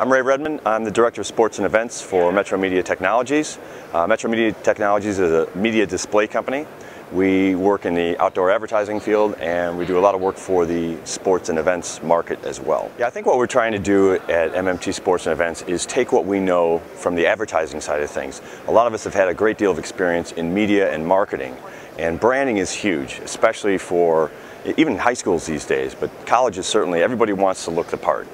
I'm Ray Redmond. I'm the Director of Sports and Events for Metro Media Technologies. Uh, Metro Media Technologies is a media display company. We work in the outdoor advertising field and we do a lot of work for the sports and events market as well. Yeah, I think what we're trying to do at MMT Sports and Events is take what we know from the advertising side of things. A lot of us have had a great deal of experience in media and marketing and branding is huge, especially for even high schools these days, but colleges certainly, everybody wants to look the part.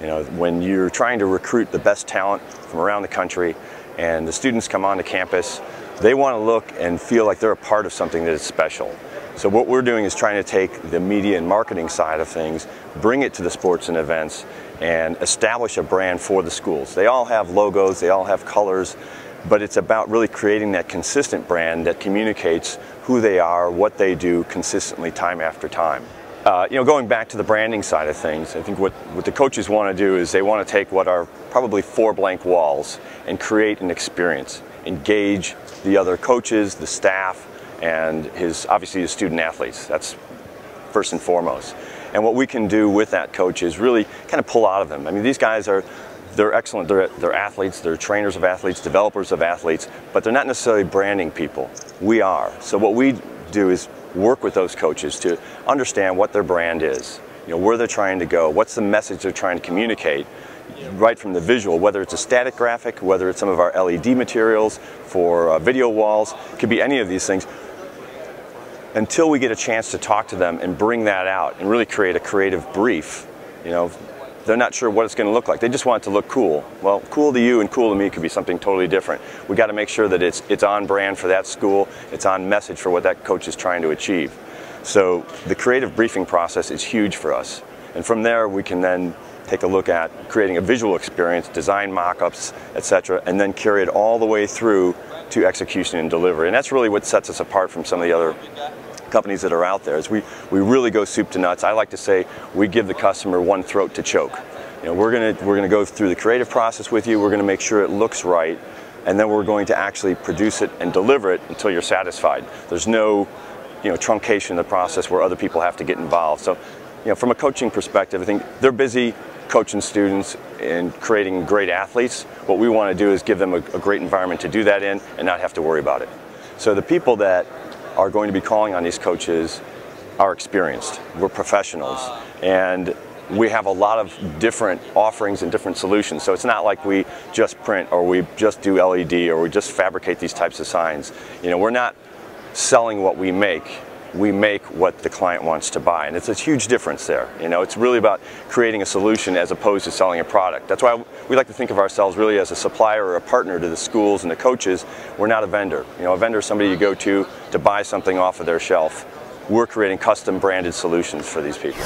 You know, when you're trying to recruit the best talent from around the country and the students come onto campus, they want to look and feel like they're a part of something that is special. So what we're doing is trying to take the media and marketing side of things, bring it to the sports and events, and establish a brand for the schools. They all have logos, they all have colors, but it's about really creating that consistent brand that communicates who they are, what they do consistently time after time. Uh, you know, going back to the branding side of things, I think what, what the coaches want to do is they want to take what are probably four blank walls and create an experience, engage the other coaches, the staff, and his obviously the student athletes. That's first and foremost. And what we can do with that coach is really kind of pull out of them. I mean, these guys are they're excellent. They're, they're athletes, they're trainers of athletes, developers of athletes, but they're not necessarily branding people. We are. So what we do is work with those coaches to understand what their brand is, you know, where they're trying to go, what's the message they're trying to communicate, right from the visual, whether it's a static graphic, whether it's some of our LED materials for uh, video walls, could be any of these things. Until we get a chance to talk to them and bring that out and really create a creative brief, you know, they're not sure what it's going to look like. They just want it to look cool. Well, cool to you and cool to me could be something totally different. We got to make sure that it's it's on brand for that school. It's on message for what that coach is trying to achieve. So the creative briefing process is huge for us. And from there, we can then take a look at creating a visual experience, design mock-ups, etc., and then carry it all the way through to execution and delivery. And that's really what sets us apart from some of the other companies that are out there is we, we really go soup to nuts. I like to say we give the customer one throat to choke. You know, we're gonna we're gonna go through the creative process with you. We're gonna make sure it looks right, and then we're going to actually produce it and deliver it until you're satisfied. There's no you know truncation in the process where other people have to get involved. So, you know, from a coaching perspective, I think they're busy coaching students and creating great athletes. What we want to do is give them a, a great environment to do that in and not have to worry about it. So the people that are going to be calling on these coaches are experienced. We're professionals. And we have a lot of different offerings and different solutions. So it's not like we just print or we just do LED or we just fabricate these types of signs. You know, we're not selling what we make. We make what the client wants to buy. And it's a huge difference there. You know, it's really about creating a solution as opposed to selling a product. That's why we like to think of ourselves really as a supplier or a partner to the schools and the coaches. We're not a vendor. You know, a vendor is somebody you go to to buy something off of their shelf. We're creating custom branded solutions for these people.